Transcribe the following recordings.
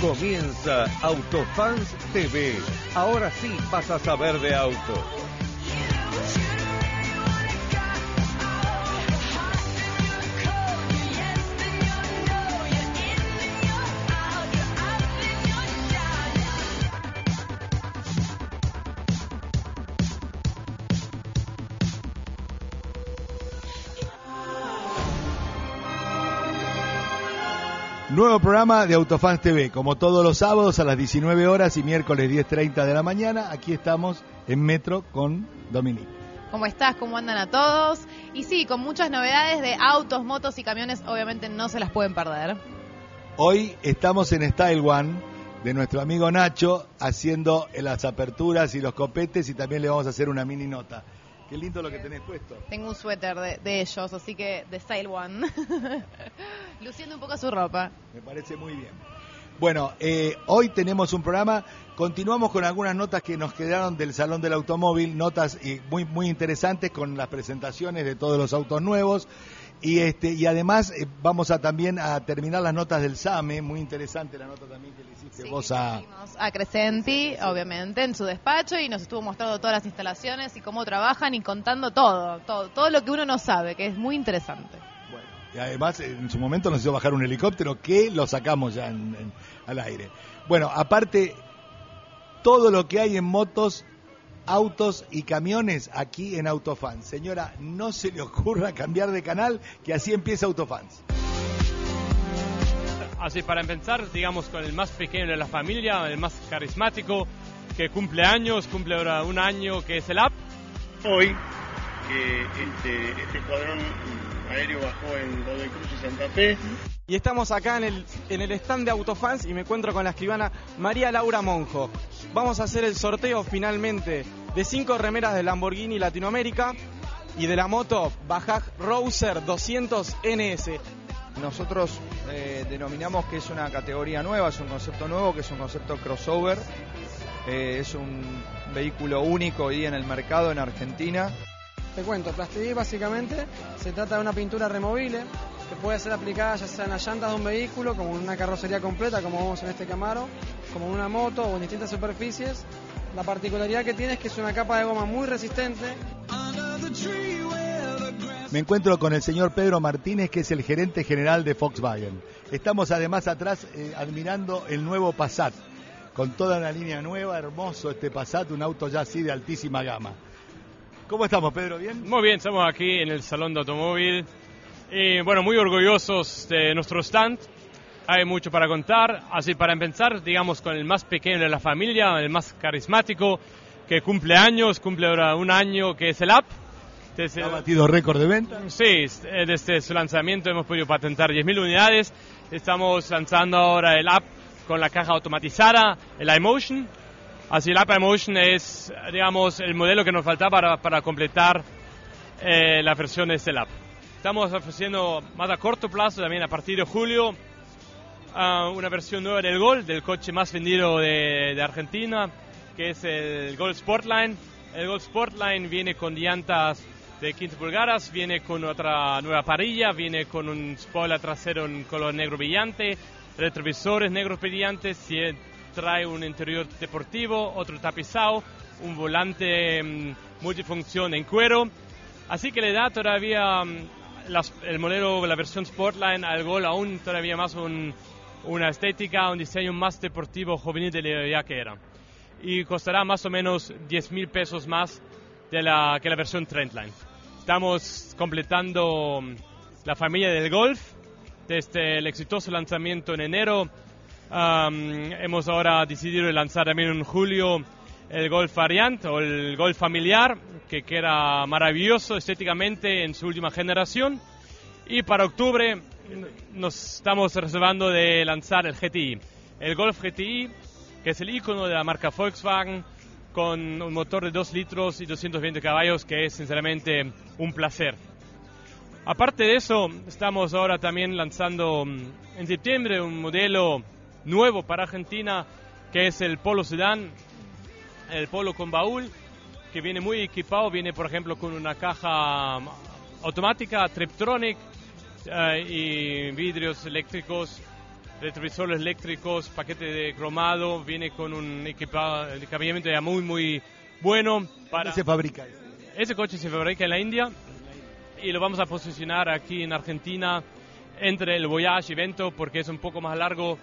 Comienza Autofans TV. Ahora sí vas a saber de auto. Nuevo programa de Autofans TV, como todos los sábados a las 19 horas y miércoles 10.30 de la mañana. Aquí estamos en Metro con Dominique. ¿Cómo estás? ¿Cómo andan a todos? Y sí, con muchas novedades de autos, motos y camiones, obviamente no se las pueden perder. Hoy estamos en Style One de nuestro amigo Nacho haciendo las aperturas y los copetes y también le vamos a hacer una mini nota. Qué lindo lo que tenés puesto. Tengo un suéter de, de ellos, así que de Style One. Luciendo un poco su ropa. Me parece muy bien. Bueno, eh, hoy tenemos un programa, continuamos con algunas notas que nos quedaron del Salón del Automóvil, notas eh, muy, muy interesantes con las presentaciones de todos los autos nuevos. Y este y además eh, vamos a también a terminar las notas del SAME, muy interesante la nota también que le hiciste Sí, vos a... a Crescenti, obviamente, en su despacho y nos estuvo mostrando todas las instalaciones y cómo trabajan y contando todo, todo, todo lo que uno no sabe, que es muy interesante. Y además en su momento nos hizo bajar un helicóptero que lo sacamos ya en- en- al aire. Bueno, aparte, todo lo que hay en motos, autos y camiones aquí en Autofans. Señora, no se le ocurra cambiar de canal, que así empieza Autofans. Así para empezar, digamos, con el más pequeño de la familia, el más carismático, que cumple años, cumple ahora un año, que es el app. hoy que este, este escuadrón aéreo bajó en Golden Cruz y Santa Fe. Y estamos acá en el, en el stand de Autofans y me encuentro con la escribana María Laura Monjo. Vamos a hacer el sorteo finalmente de cinco remeras de Lamborghini Latinoamérica y de la moto Bajaj Rouser 200 NS. Nosotros eh, denominamos que es una categoría nueva, es un concepto nuevo, que es un concepto crossover. Eh, es un vehículo único hoy en el mercado en Argentina. Te cuento, Plastidip básicamente se trata de una pintura removible que puede ser aplicada ya sea en las llantas de un vehículo, como en una carrocería completa, como vemos en este Camaro, como en una moto o en distintas superficies. La particularidad que tiene es que es una capa de goma muy resistente Me encuentro con el señor Pedro Martínez, que es el gerente general de Volkswagen. Estamos además atrás eh, admirando el nuevo Passat, con toda una línea nueva, hermoso este Passat, un auto ya así de altísima gama. ¿Cómo estamos, Pedro? ¿Bien? Muy bien, estamos aquí en el Salón de Automóvil. Y bueno, muy orgullosos de nuestro stand. Hay mucho para contar. Así para empezar, digamos, con el más pequeño de la familia, el más carismático, que cumple años, cumple ahora un año, que es el app. Desde- Ha batido récord de venta. Sí, eh, desde su lanzamiento hemos podido patentar 10.000 unidades. Estamos lanzando ahora el app con la caja automatizada, el iMotion. Así el app iMotion es, digamos, el modelo que nos faltaba para, para completar eh, la versión de app. Estamos ofreciendo más a corto plazo, también a partir de julio, ah, una versión nueva del Gol, del coche más vendido de, de Argentina, que es el Gol Sportline. El Gol Sportline viene con llantas de 15 pulgadas, viene con otra nueva parrilla, viene con un spoiler trasero en color negro brillante, retrovisores negros brillantes, trae un interior deportivo, otro tapizado, un volante mm, multifunción en cuero. Así que le da todavía mm, el modelo, la versión Sportline al Gol aún todavía más un- una estética, un diseño más deportivo, juvenil de la idea que era. Y costará más o menos 10 mil pesos más de la, que la versión Trendline. Estamos completando mm, la familia del Golf desde el exitoso lanzamiento en enero. Am, hemos ahora decidido lanzar también en julio el Golf Variant o el Golf familiar, que queda maravilloso estéticamente en su última generación. Y para octubre nos estamos reservando de lanzar el GTI, el Golf GTI, que es el icono de la marca Volkswagen, con un motor de 2 litros y 220 caballos, que es sinceramente un placer. Aparte de eso, estamos ahora también lanzando mm, en septiembre un modelo nuevo para Argentina, que es el Polo Sedan, el Polo con baúl, que viene muy equipado, viene por ejemplo con una caja automática, Triptronic, eh, y vidrios eléctricos, retrovisores eléctricos, paquete de cromado, viene con un equipa- equipamiento ya muy muy bueno para ¿Dónde se fabrica? ese coche se fabrica en la India y lo vamos a posicionar aquí en Argentina entre el Voyage y Vento porque es un poco más largo,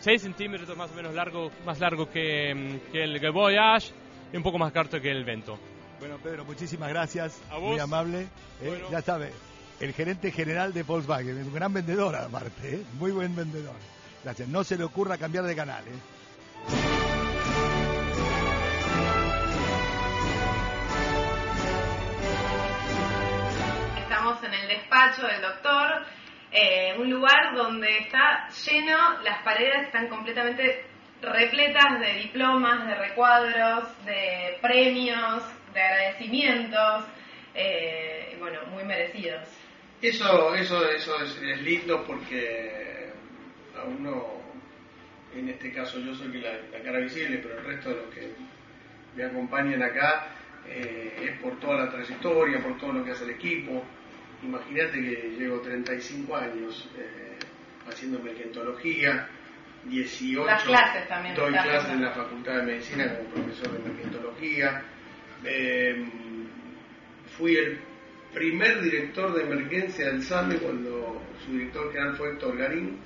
6 centímetros más o menos largo, más largo que, mm, que el Voyage y un poco más corto que el Vento. Bueno, Pedro, muchísimas gracias. A vos. Muy amable. Eh, Bueno. Ya sabe, el gerente general de Volkswagen, un gran vendedor aparte, ¿eh? muy buen vendedor. Gracias. No se le ocurra cambiar de canal. ¿eh? Estamos en el despacho del doctor, eh, un lugar donde está lleno, las paredes están completamente repletas de diplomas, de recuadros, de premios, de agradecimientos, eh, bueno, muy merecidos. Eso, eso, eso es, es lindo porque a uno, en este caso yo soy la, la cara visible, pero el resto de los que me acompañan acá eh, es por toda la trayectoria, por todo lo que hace el equipo. Imagínate que llevo 35 años eh, haciendo emergentología, 18 Las clases también, doy las clases en la Facultad de Medicina como profesor de emergentología. Eh, fui el primer director de emergencia del SAME cuando su director general fue Héctor Garín.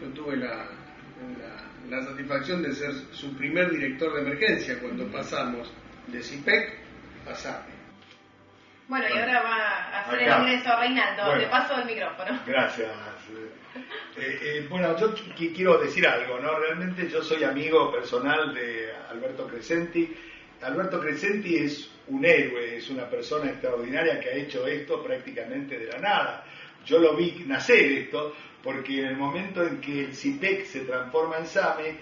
Yo tuve la, la- la satisfacción de ser su primer director de emergencia cuando pasamos de CIPEC a SAME. Bueno, y ahora va a hacer Acá. el ingreso Reinaldo, Bueno. te paso el micrófono. Gracias. Eh, eh, bueno, yo qui- quiero decir algo, ¿no? Realmente yo soy amigo personal de Alberto Crescenti. Alberto Crescenti es un héroe, es una persona extraordinaria que ha hecho esto prácticamente de la nada. Yo lo vi nacer esto, porque en el momento en que el CIPEC se transforma en SAME, eh,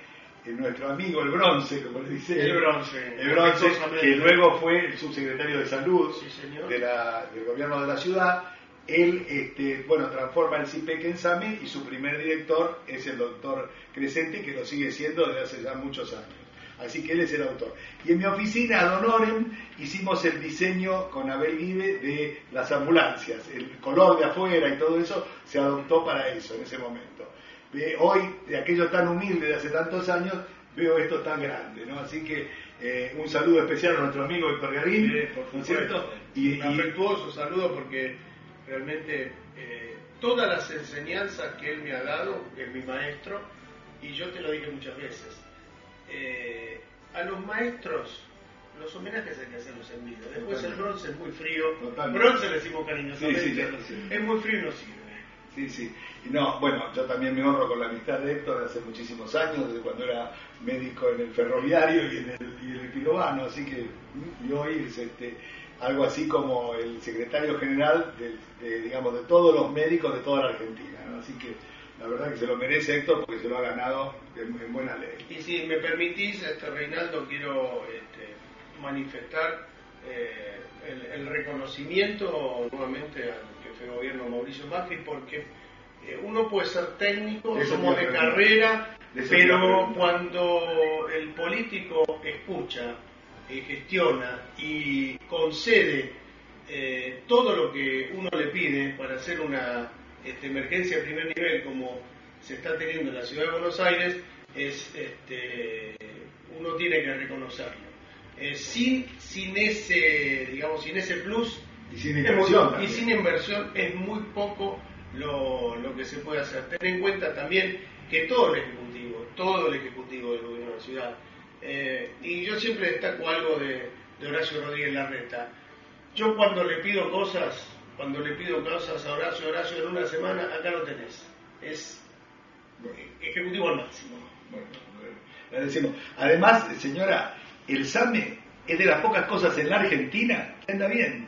nuestro amigo el bronce, como le dice El Bronce, el bronce, que luego fue el subsecretario de salud Sí, señor. de la- del gobierno de la ciudad, él este, bueno, transforma el CIPEC en SAME y su primer director es el doctor Crescenti, que lo sigue siendo desde hace ya muchos años. Así que él es el autor. Y en mi oficina, ad honorem, hicimos el diseño con Abel Guibe de las ambulancias. El color de afuera y todo eso se adoptó para eso en ese momento. Hoy, de aquello tan humilde de hace tantos años, veo esto tan grande, ¿no? Así que eh, un saludo especial a nuestro amigo Héctor Garín, Sí, por ¿no cierto? Y, un afectuoso saludo porque realmente eh, todas las enseñanzas que él me ha dado, que es mi maestro, y yo te lo dije muchas veces, eh, a los maestros los homenajes hay que hacerlos en vida. Después el bronce es muy frío, Totalmente. bronce le decimos cariñosamente, Sí, sí, es muy frío y no sirve. Sí, sí. Y no, bueno, yo también me honro con la amistad de Héctor de hace muchísimos años, desde cuando era médico en el ferroviario y en el, y en el pirobano, así que y hoy es este, algo así como el secretario general del- de, digamos, de todos los médicos de toda la Argentina. Así que la verdad que se lo merece Héctor porque se lo ha ganado en, en buena ley. Y si me permitís, este, Reinaldo, quiero este, manifestar eh, el, el reconocimiento nuevamente al jefe de gobierno Mauricio Macri, porque eh, uno puede ser técnico, Eso somos te de carrera, De pero cuando el político escucha, eh, gestiona y concede eh, todo lo que uno le pide para hacer una este, emergencia de primer nivel como se está teniendo en la ciudad de Buenos Aires, es, este, uno tiene que reconocerlo. Eh, sin, sin ese, digamos, sin ese plus Y sin inversión muy- y sin inversión es muy poco lo, lo que se puede hacer. Ten en cuenta también que todo el Ejecutivo, todo el Ejecutivo del Gobierno de la Ciudad, eh, y yo siempre destaco algo de, de Horacio Rodríguez Larreta, yo cuando le pido cosas, cuando le pido cosas a Horacio, Horacio en una semana, acá lo tenés. Es ejecutivo al máximo. Bueno, bueno, le decimos. Además, señora, el SAME es de las pocas cosas en la Argentina que anda bien.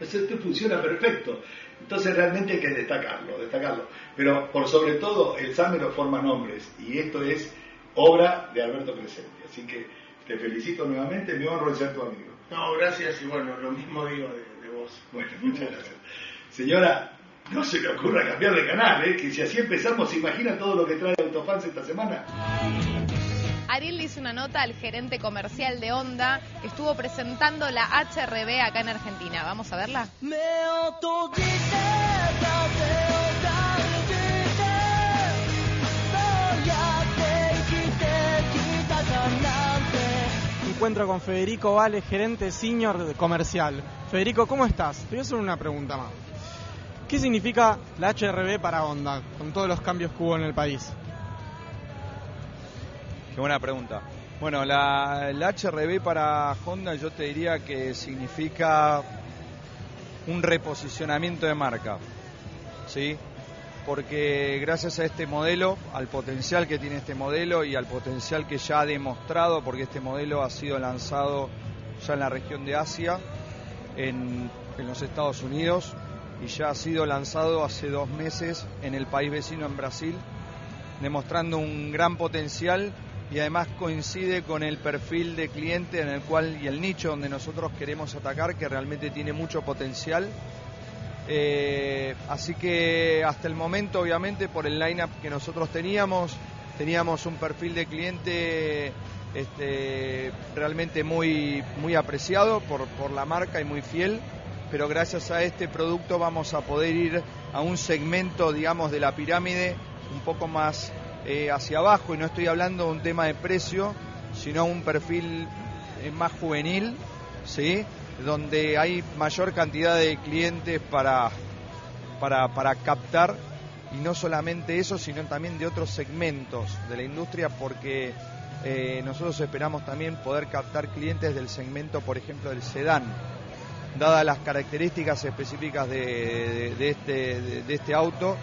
Eso esto funciona perfecto. Entonces realmente hay que destacarlo, destacarlo. Pero por sobre todo el SAME lo forman hombres y esto es obra de Alberto Crescenti. Así que te felicito nuevamente, me honro de ser tu amigo. No, gracias y bueno, lo mismo digo de, de vos. Bueno, muchas gracias. Señora, no se le ocurra cambiar de canal, ¿eh? que si así empezamos, ¿se imagina todo lo que trae Autofans esta semana? Ariel le hizo una nota al gerente comercial de Honda que estuvo presentando la HRB acá en Argentina. Vamos a verla. encuentro con Federico Vale, gerente senior comercial. Federico, ¿cómo estás? Te voy a hacer una pregunta más. ¿Qué significa la HRB para Honda, con todos los cambios que hubo en el país? Qué buena pregunta. Bueno, la, HRB para Honda yo te diría que significa un reposicionamiento de marca. ¿Sí? porque gracias a este modelo, al potencial que tiene este modelo y al potencial que ya ha demostrado, porque este modelo ha sido lanzado ya en la región de Asia, en, los Estados Unidos, y ya ha sido lanzado hace dos meses en el país vecino, en Brasil, demostrando un gran potencial y además coincide con el perfil de cliente en el cual y el nicho donde nosotros queremos atacar, que realmente tiene mucho potencial. Eh, así que hasta el momento, obviamente, por el line-up que nosotros teníamos, teníamos un perfil de cliente este, realmente muy, muy apreciado por, por la marca y muy fiel, pero gracias a este producto vamos a poder ir a un segmento, digamos, de la pirámide un poco más eh, hacia abajo, y no estoy hablando de un tema de precio, sino un perfil eh, más juvenil, ¿sí? donde hay mayor cantidad de clientes para, para, captar y no solamente eso, sino también de otros segmentos de la industria porque eh, nosotros esperamos también poder captar clientes del segmento, por ejemplo, del sedán, dadas las características específicas de, este, de, este, auto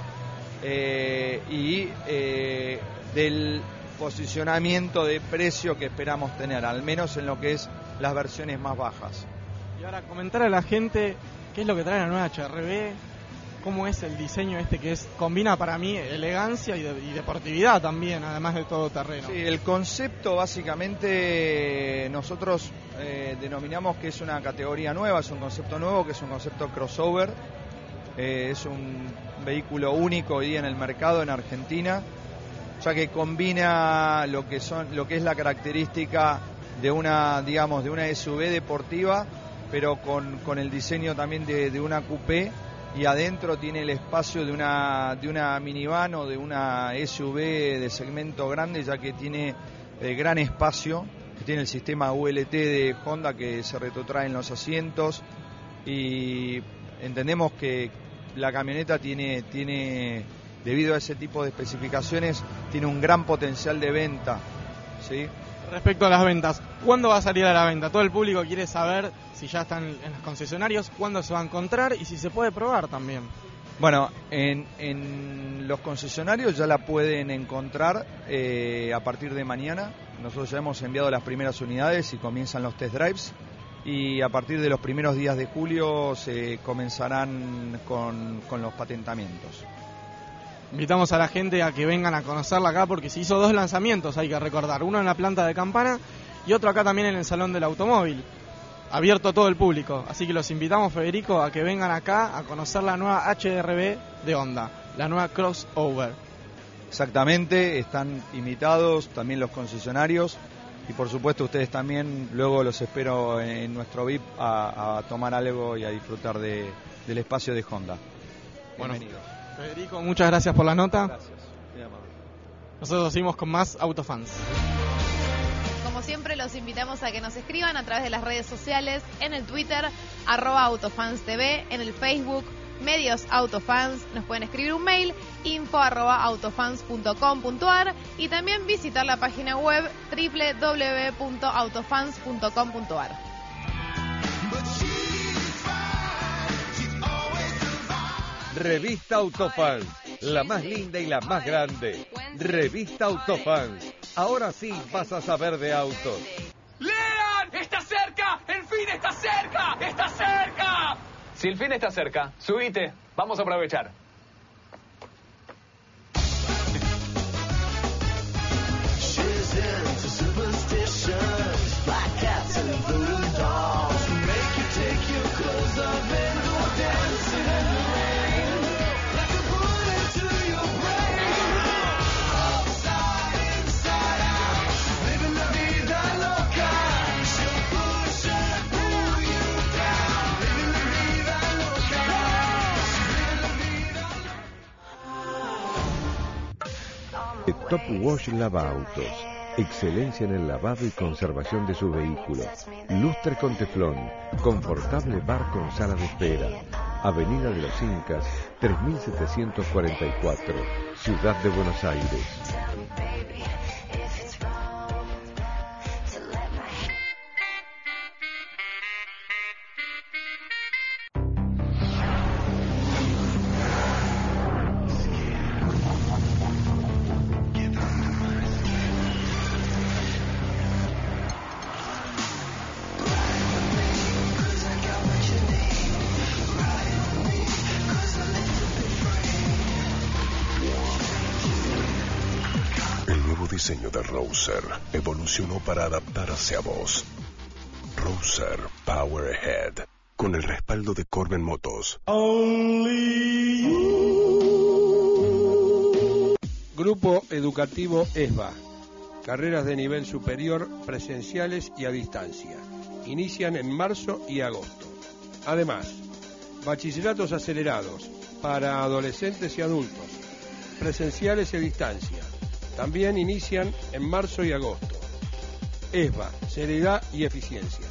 eh, y eh, del posicionamiento de precio que esperamos tener, al menos en lo que es las versiones más bajas. Y ahora comentar a la gente qué es lo que trae la nueva HRB, cómo es el diseño este que es combina para mí elegancia y, deportividad también, además de todo terreno. Sí, el concepto básicamente nosotros eh, denominamos que es una categoría nueva, es un concepto nuevo, que es un concepto crossover, eh, es un vehículo único hoy en el mercado en Argentina, ya que combina lo que son, lo que es la característica de una, digamos, de una SUV deportiva pero con, con el diseño también de, de, una coupé y adentro tiene el espacio de una, de una minivan o de una SUV de segmento grande, ya que tiene eh, gran espacio, tiene el sistema ULT de Honda que se retrotrae en los asientos y entendemos que la camioneta tiene, tiene, debido a ese tipo de especificaciones, tiene un gran potencial de venta. ¿sí? Respecto a las ventas, ¿cuándo va a salir a la venta? Todo el público quiere saber si ya están en los concesionarios, cuándo se va a encontrar y si se puede probar también. Bueno, en, los concesionarios ya la pueden encontrar eh, a partir de mañana. Nosotros ya hemos enviado las primeras unidades y comienzan los test drives. Y a partir de los primeros días de julio se comenzarán con, con los patentamientos. Invitamos a la gente a que vengan a conocerla acá porque se hizo dos lanzamientos, hay que recordar. Uno en la planta de campana y otro acá también en el Salón del Automóvil. Abierto a todo el público. Así que los invitamos, Federico, a que vengan acá a conocer la nueva HRB de Honda, la nueva Crossover. Exactamente, están invitados también los concesionarios y por supuesto ustedes también. Luego los espero en nuestro VIP a, tomar algo y a disfrutar del espacio de Honda. Bienvenidos. Federico, muchas gracias por la nota. Gracias, Nosotros seguimos con más Autofans. Como siempre, los invitamos a que nos escriban a través de las redes sociales, en el Twitter, arroba Autofans TV, en el Facebook, Medios Autofans. Nos pueden escribir un mail, info arroba autofans.com.ar y también visitar la página web www.autofans.com.ar. Revista Autofans, la más linda y la más grande. Revista Autofans. Ahora sí vas a saber de autos. Si el fin está cerca, subite. Vamos a aprovechar. Wash Lava Autos. Excelencia en el lavado y conservación de su vehículo. Lustre con teflón. Confortable bar con sala de espera. Avenida de los Incas, 3744. Ciudad de Buenos Aires. Diseño de Rouser evolucionó para adaptarse a vos. Rouser Power Ahead, con el respaldo de Corben Motos. Grupo Educativo ESBA. Carreras de nivel superior presenciales y a distancia. Inician en marzo y agosto. Además, bachilleratos acelerados para adolescentes y adultos. Presenciales y a distancia. También inician en marzo y agosto. ESBA, seriedad y eficiencia.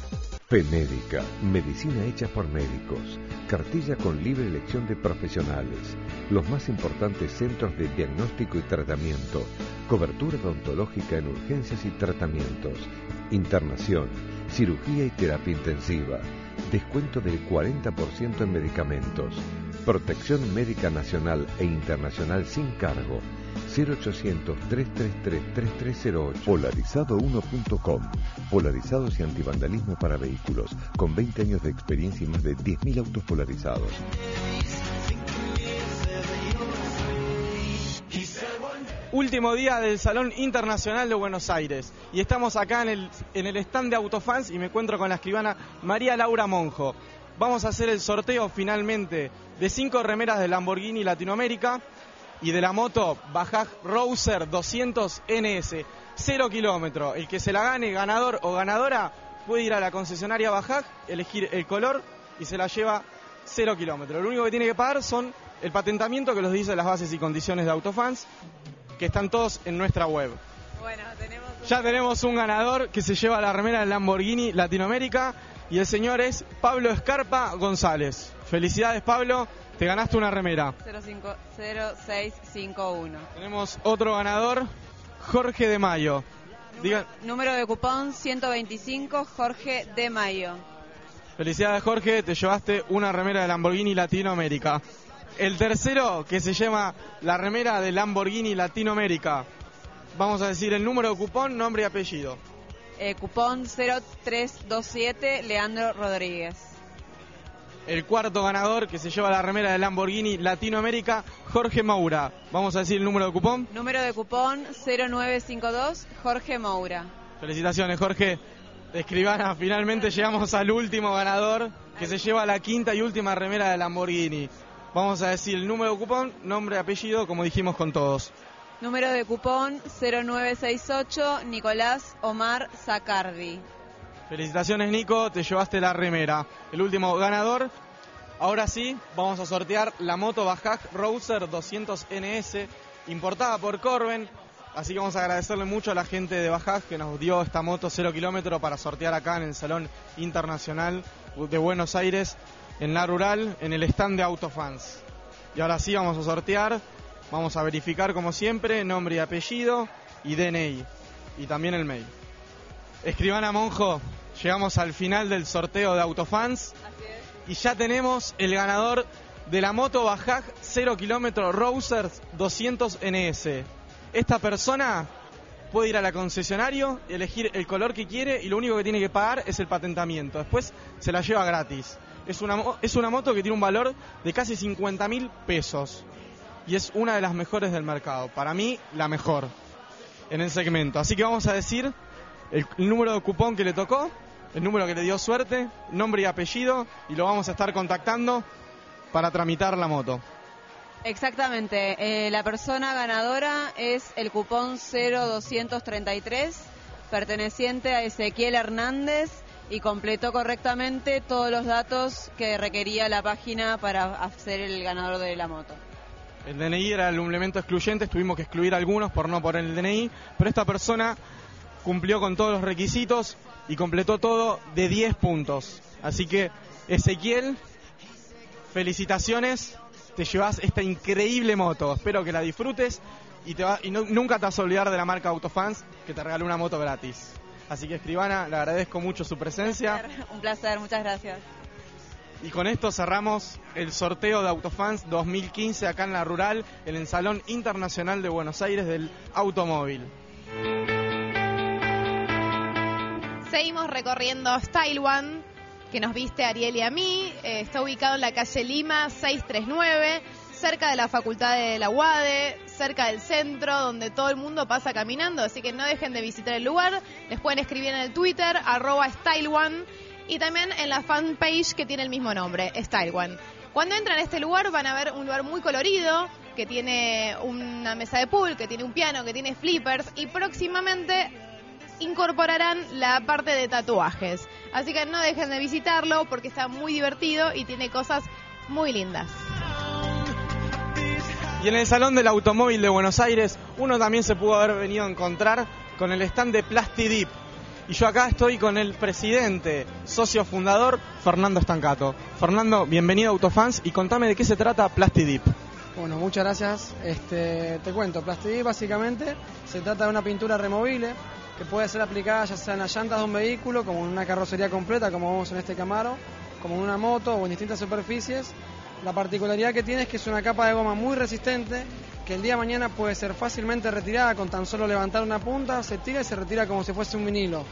Médica, medicina hecha por médicos. Cartilla con libre elección de profesionales. Los más importantes centros de diagnóstico y tratamiento. Cobertura odontológica en urgencias y tratamientos. Internación, cirugía y terapia intensiva. Descuento del 40% en medicamentos. Protección médica nacional e internacional sin cargo. 0800-333-3308. Polarizado1.com. Polarizados y antivandalismo para vehículos. Con 20 años de experiencia y más de 10.000 autos polarizados. Último día del Salón Internacional de Buenos Aires. Y estamos acá en el, en el stand de Autofans y me encuentro con la escribana María Laura Monjo. Vamos a hacer el sorteo finalmente de cinco remeras de Lamborghini Latinoamérica y de la moto Bajaj Rouser 200 NS, 0 kilómetro. El que se la gane, ganador o ganadora, puede ir a la concesionaria Bajaj, elegir el color y se la lleva 0 kilómetro. Lo único que tiene que pagar son el patentamiento que los dice las bases y condiciones de Autofans, que están todos en nuestra web. Bueno, tenemos Ya tenemos un ganador que se lleva la remera del Lamborghini Latinoamérica y el señor es Pablo Escarpa González. Felicidades Pablo, te ganaste una remera. 05 0651. Tenemos otro ganador, Jorge de Mayo. Diga, Número de cupón 125 Jorge de Mayo. felicidades Jorge, te llevaste una remera de Lamborghini Latinoamérica. El tercero que se llama la remera de Lamborghini Latinoamérica. Vamos a decir el número de cupón, nombre y apellido. Eh, cupón 0327 Leandro Rodríguez. El cuarto ganador que se lleva la remera de Lamborghini Latinoamérica, Jorge Maura. Vamos a decir el número de cupón. Número de cupón 0952 Jorge Moura. Felicitaciones, Jorge. Escribana, finalmente llegamos al último ganador que se lleva la quinta y última remera de Lamborghini. Vamos a decir el número de cupón, nombre y apellido, como dijimos con todos. Número de cupón 0968 Nicolás Omar Zacardi. Felicitaciones, Nico, te llevaste la remera. El último ganador. Ahora sí, vamos a sortear la moto Bajaj Rouser 200 NS, importada por Corben. Así que vamos a agradecerle mucho a la gente de Bajaj que nos dio esta moto 0 kilómetro para sortear acá en el Salón Internacional de Buenos Aires, en la rural, en el stand de Autofans. Y ahora sí, vamos a sortear. Vamos a verificar, como siempre, nombre y apellido y DNI. Y también el mail. Escribana Monjo, llegamos al final del sorteo de Autofans y ya tenemos el ganador de la moto Bajaj 0 kilómetro Rouser 200 NS. Esta persona puede ir a la concesionario, elegir el color que quiere y lo único que tiene que pagar es el patentamiento. Después se la lleva gratis. Es una, es una moto que tiene un valor de casi 50 mil pesos y es una de las mejores del mercado. Para mí, la mejor en el segmento. Así que vamos a decir el número de cupón que le tocó, el número que le dio suerte, nombre y apellido, y lo vamos a estar contactando para tramitar la moto. Exactamente, eh, la persona ganadora es el cupón 0233, perteneciente a Ezequiel Hernández y completó correctamente todos los datos que requería la página para hacer el ganador de la moto. El DNI era el elemento excluyente, tuvimos que excluir algunos por no poner el DNI, pero esta persona cumplió con todos los requisitos y completó todo de 10 puntos. Así que, Ezequiel, felicitaciones, te llevas esta increíble moto. Espero que la disfrutes y, te va- y no- nunca te vas a olvidar de la marca Autofans que te regaló una moto gratis. Así que, escribana, le agradezco mucho su presencia. Un placer, muchas gracias. Y con esto cerramos el sorteo de Autofans 2015 acá en la Rural, en el Salón Internacional de Buenos Aires del Automóvil. Seguimos recorriendo Style One, que nos viste Ariel y a mí. Eh, está ubicado en la calle Lima 639, cerca de la Facultad de la UADE, cerca del centro, donde todo el mundo pasa caminando. Así que no dejen de visitar el lugar. Les pueden escribir en el Twitter, arroba Style One, y también en la fanpage que tiene el mismo nombre, Style One. Cuando entran a este lugar van a ver un lugar muy colorido, que tiene una mesa de pool, que tiene un piano, que tiene flippers, y próximamente incorporarán la parte de tatuajes. Así que no dejen de visitarlo porque está muy divertido y tiene cosas muy lindas. Y en el Salón del Automóvil de Buenos Aires, uno también se pudo haber venido a encontrar con el stand de Plastidip. Y yo acá estoy con el presidente, socio fundador, Fernando Estancato. Fernando, bienvenido a Autofans y contame de qué se trata Plastidip. Bueno, muchas gracias. Este, te cuento, Plastidip básicamente se trata de una pintura removible que puede ser aplicada ya sea en las llantas de un vehículo, como en una carrocería completa, como vemos en este Camaro, como en una moto o en distintas superficies. La particularidad que tiene es que es una capa de goma muy resistente que el día de mañana puede ser fácilmente retirada con tan solo levantar una punta, se tira y se retira como si fuese un vinilo.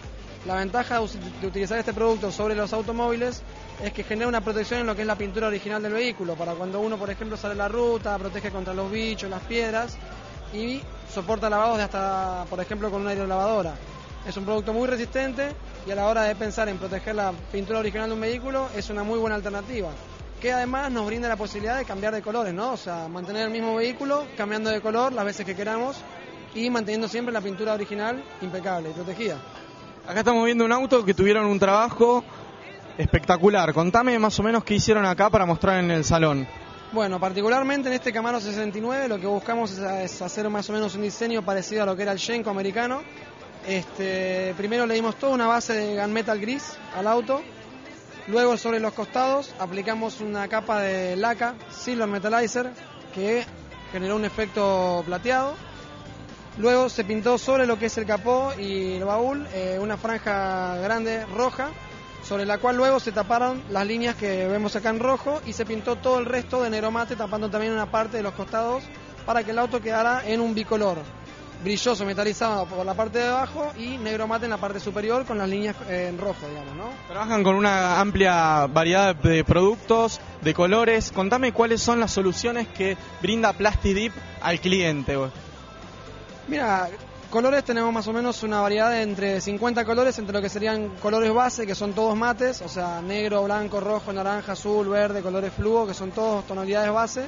La ventaja de utilizar este producto sobre los automóviles es que genera una protección en lo que es la pintura original del vehículo, para cuando uno, por ejemplo, sale a la ruta, protege contra los bichos, las piedras y soporta lavados de hasta, por ejemplo, con una aerolavadora. Es un producto muy resistente y a la hora de pensar en proteger la pintura original de un vehículo es una muy buena alternativa. Que además nos brinda la posibilidad de cambiar de colores, ¿no? O sea, mantener el mismo vehículo, cambiando de color las veces que queramos y manteniendo siempre la pintura original impecable y protegida. Acá estamos viendo un auto que tuvieron un trabajo espectacular. Contame más o menos qué hicieron acá para mostrar en el salón. Bueno, particularmente en este Camaro 69 lo que buscamos es, hacer más o menos un diseño parecido a lo que era el Genco americano. Este, primero le dimos toda una base de gunmetal gris al auto. Luego sobre los costados aplicamos una capa de laca Silver Metalizer que generó un efecto plateado. Luego se pintó sobre lo que es el capó y el baúl eh, una franja grande roja sobre la cual luego se taparon las líneas que vemos acá en rojo y se pintó todo el resto de negro mate tapando también una parte de los costados para que el auto quedara en un bicolor brilloso metalizado por la parte de abajo y negro mate en la parte superior con las líneas eh, en rojo, digamos, ¿no? Trabajan con una amplia variedad de productos, de colores. Contame cuáles son las soluciones que brinda Plastidip al cliente. Mira, colores tenemos más o menos una variedad de entre 50 colores, entre lo que serían colores base, que son todos mates, o sea, negro, blanco, rojo, naranja, azul, verde, colores fluo, que son todos tonalidades base,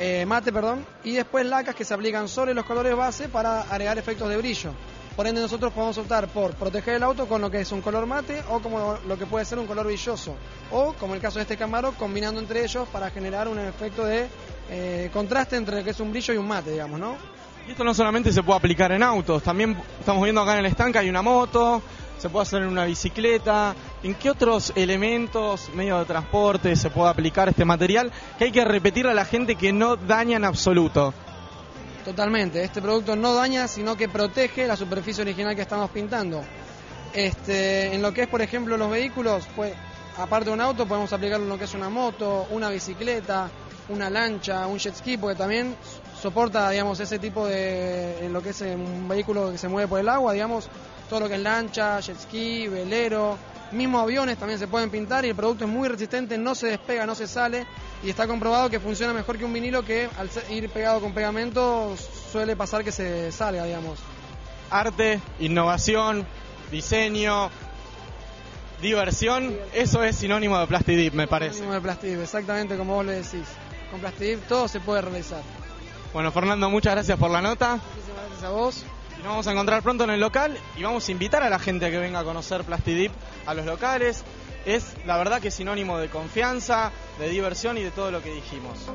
eh, mate, perdón, y después lacas que se aplican sobre los colores base para agregar efectos de brillo. Por ende nosotros podemos optar por proteger el auto con lo que es un color mate o como lo que puede ser un color brilloso. O como el caso de este Camaro, combinando entre ellos para generar un efecto de eh, contraste entre lo que es un brillo y un mate, digamos, ¿no? Y esto no solamente se puede aplicar en autos, también estamos viendo acá en el estanque hay una moto, se puede hacer en una bicicleta. ¿En qué otros elementos, medios de transporte, se puede aplicar este material que hay que repetirle a la gente que no daña en absoluto? Totalmente, este producto no daña, sino que protege la superficie original que estamos pintando. Este, en lo que es, por ejemplo, los vehículos, pues, aparte de un auto, podemos aplicarlo en lo que es una moto, una bicicleta, una lancha, un jet ski, porque también soporta, digamos, ese tipo de, en lo que es un vehículo que se mueve por el agua, digamos, todo lo que es lancha, jet ski, velero, mismo aviones también se pueden pintar y el producto es muy resistente, no se despega, no se sale y está comprobado que funciona mejor que un vinilo que al ir pegado con pegamento suele pasar que se salga, digamos. Arte, innovación, diseño, diversión, eso es sinónimo de Plastidip, me parece. Sinónimo de Plastidip, exactamente como vos le decís. Con Plastidip todo se puede realizar. Bueno, Fernando, muchas gracias por la nota. Muchísimas gracias a vos. Y nos vamos a encontrar pronto en el local y vamos a invitar a la gente a que venga a conocer Plastidip a los locales. Es la verdad que es sinónimo de confianza, de diversión y de todo lo que dijimos.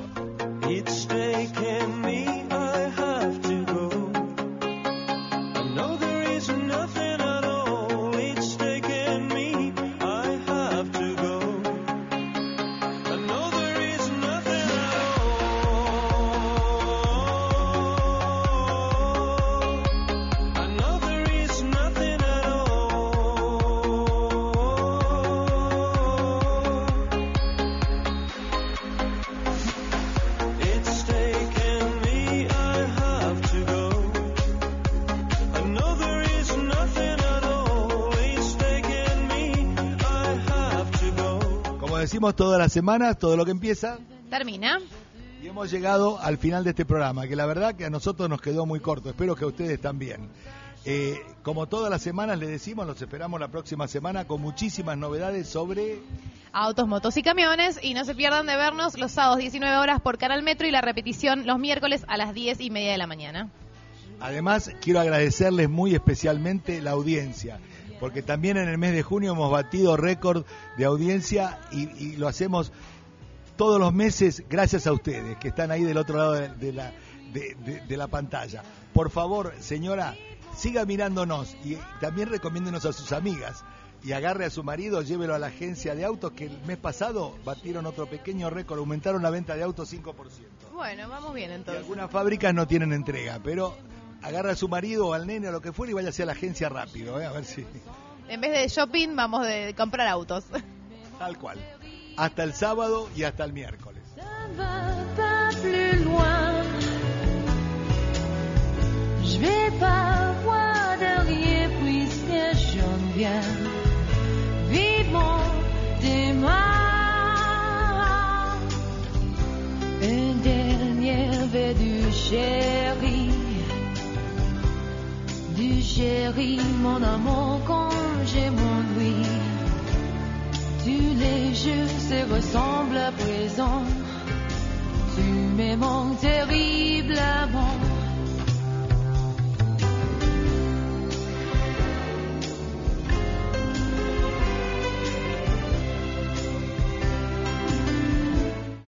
Todas las semanas, todo lo que empieza. Termina. Y hemos llegado al final de este programa, que la verdad que a nosotros nos quedó muy corto. Espero que a ustedes también. Eh, como todas las semanas les decimos, los esperamos la próxima semana con muchísimas novedades sobre... Autos, motos y camiones. Y no se pierdan de vernos los sábados 19 horas por Canal Metro y la repetición los miércoles a las 10 y media de la mañana. Además, quiero agradecerles muy especialmente la audiencia, porque también en el mes de junio hemos batido récord de audiencia y, y lo hacemos todos los meses gracias a ustedes, que están ahí del otro lado de, de la, de- de- de la pantalla. Por favor, señora, siga mirándonos y también recomiéndenos a sus amigas. Y agarre a su marido, llévelo a la agencia de autos que el mes pasado batieron otro pequeño récord, aumentaron la venta de autos 5%. Bueno, vamos bien entonces. Algunas fábricas no tienen entrega, pero agarra a su marido o al nene o lo que fuera y váyase a la agencia rápido, ¿eh? a ver si. En vez de shopping, vamos de comprar autos. Tal cual. Hasta el sábado y hasta el miércoles. pas Du chéri, mon amour, quand je m'ennuie. Tous les jeux se ressemblent à présent. Tu me manques terriblement.